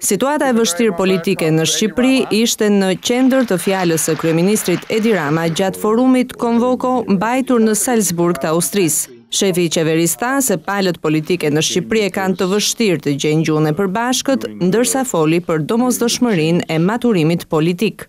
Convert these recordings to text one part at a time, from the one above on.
Situata e vështirë politike në Shqipëri ishte në qendër të fjalës së kryeministrit Edi Rama gjatë forumit Convoco mbajtur në Salzburg të Austrisë. Shefi i qeverisë tha se palët politike në Shqipëri e kanë të vështirë të gjejnë gjuhën e përbashkët, ndërsa foli për domosdoshmërinë e maturimit politik.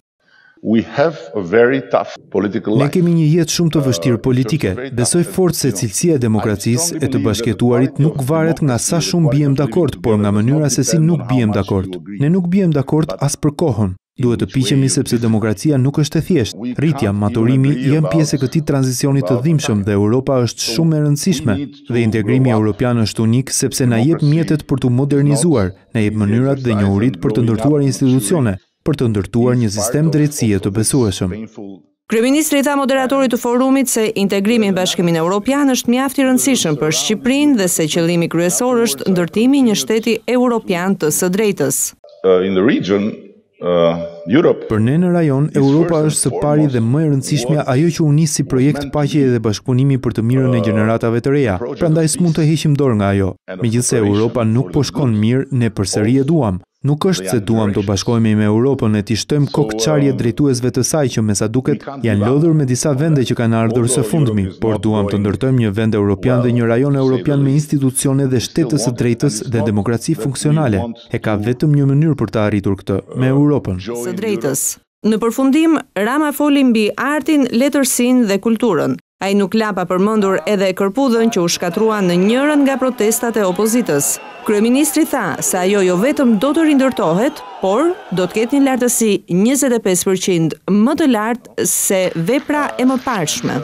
We have a very tough political life. Ne kemi një jetë shumë të vështirë politike. Besoj fort se cilësia e demokracisë e të bashkëjetuarit nuk varet nga sa shumë biem dakord, por nga mënyra se si nuk biem dakord. Ne nuk biem dakord as për kohën. Duhet të piqemi sepse demokracia nuk është e thjeshtë. Rritja, maturimi janë pjesë e këtij tranzicioni të dhimbshëm dhe Europa është shumë e rëndësishme. Dhe integrimi europian është unik sepse na jep mjetet për t'u modernizuar, na jep mënyrat dhe njohuritë për të ndërtuar institucione, për të ndërtuar një sistem drejtësie të besueshëm. Kryeministri i tha moderatorit të forumit se integrimi në Bashkimin Europian është mjaft i rëndësishëm për Shqipërinë dhe se qëllimi kryesor është ndërtimi i një shteti europian të së drejtës. Për ne në rajon, Europa është së pari dhe më e rëndësishmja ajo që u nis si projekt paqeje dhe bashkëpunimi për të mirën e gjeneratave të reja, prandaj s'mund të heqim dorë nga ajo. Megjithëse Europa nuk po shkon mirë, ne përsëri e duam. Nuk është se duam të bashkohemi me Europën e t'i shtojmë kokëçarje drejtuesve të saj që me sa duket janë lodhur me disa vende që kanë ardhur së fundmi, por duam të ndërtojmë një vend europian dhe një rajon europian me institucione dhe shtet të së drejtës dhe demokraci funksionale. E ka vetëm një mënyrë për të arritur këtë, me Europën. Së drejtës. Në përfundim, Rama foli mbi artin, letërsinë dhe kulturën. Ai nuk la pa përmendur edhe kërpudhën që u shkatërrua në njërën nga protestat e opozitës. Kryeministri tha se ajo jo vetëm do të rindërtohet, por do të ketë një lartësi njëzet e pesë për qind më të lartë se vepra e mëparshme.